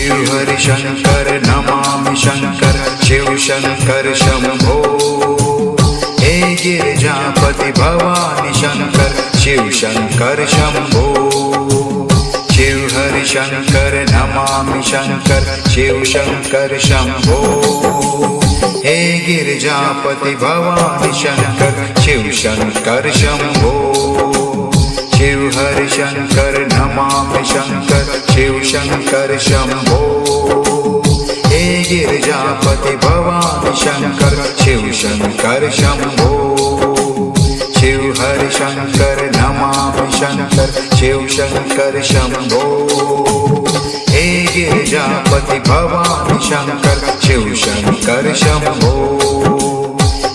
Shankar Namami Shankar Shiv Shankar Shambho हे Girijapati Bhavani Shankar Shiv Shankar Shambho Shiv Hari Shankar Namami Shankar Shiv Shankar Shambho हे Girijapati Bhavani Shankar Shiv Shankar Shambho Shiv Hari Shankar Namami Shankar Shiv Shankar Shambho हे Girijapati Bhavani Shankar Shiv Shankar Shambho Shiv Hari Shankar Namami Shankar Shiv Shankar Shambho हे Girijapati Bhavani Shankar, Shiv Shankar Shambho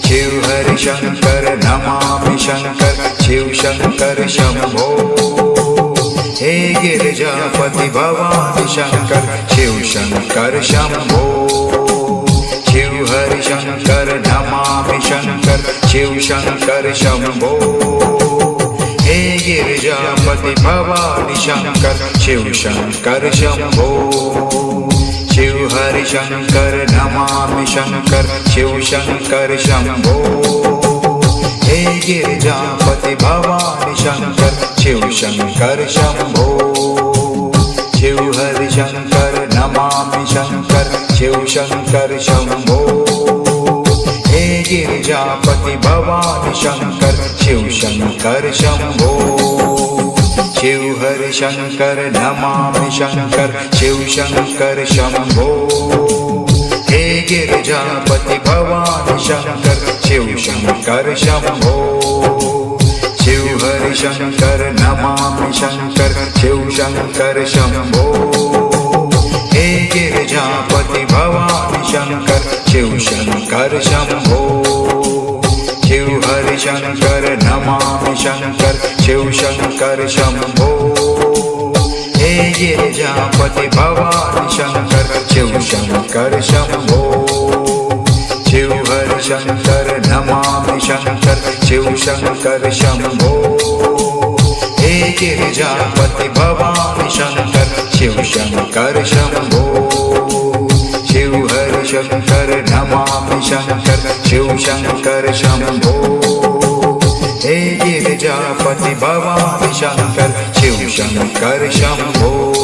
Shiv Hari Shankar Namami Shankar Shiv Shankar Shambho हे Girijapati Bhavani Shankar Shiv Shankar Shambho Shiv Hari Shankar Namami Shankar Shiv Shankar Shambho हे Girijapati Bhavani Shankar Shiv Shankar Shambho Shiv Hari Shankar Namami Shankar Shiv Shankar Shambho Shiv Shankar Shambho Shiv Hari Shankar Namami Shankar Shiv Shankar Shambho हे Girijapati Bhavani Shankar Shiv Shankar Shambho Shiv Hari Shankar Namami Shankar Shiv Shankar Shambho हे Girijapati Bhavani Shankar Shiv Shiv Hari Shankar Namami Shankar Shiv Shankar Shambho हे Girijapati Bhavani Shankar Shiv Shankar Shambho Shiv Hari Shankar Namami Shankar Shiv Shankar Shambho हे Girijapati Bhavani Shankar Shiv Shankar Shambho Shiv Hari Shankar Namami Shankar Shiv Shankar Shambho हे Girijapati Bhavani Shankar. Shiv Shankar Shambho Shiv हर Shankar Namami Shankar. Shiv Shankar Shambho हे Girijapati Bhavani Shankar. Shiv Shankar Shambho